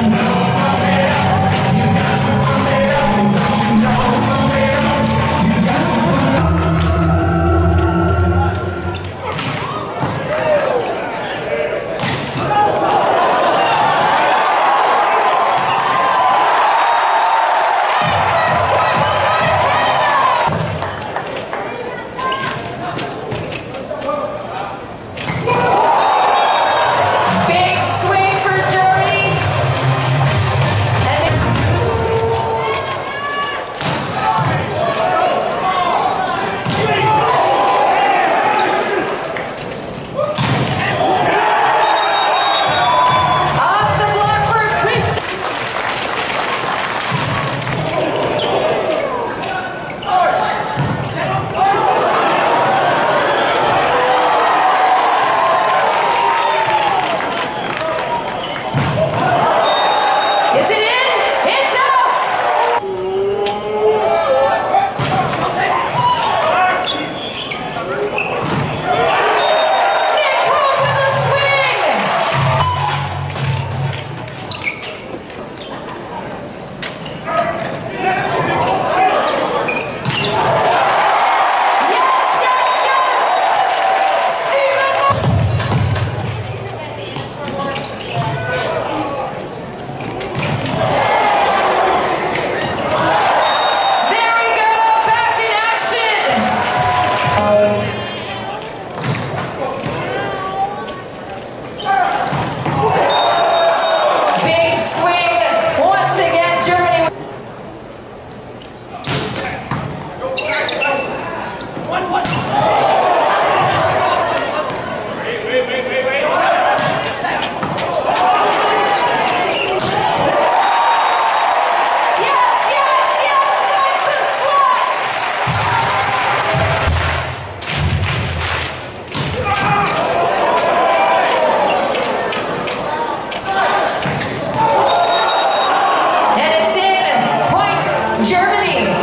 Thank Yeah. Hey!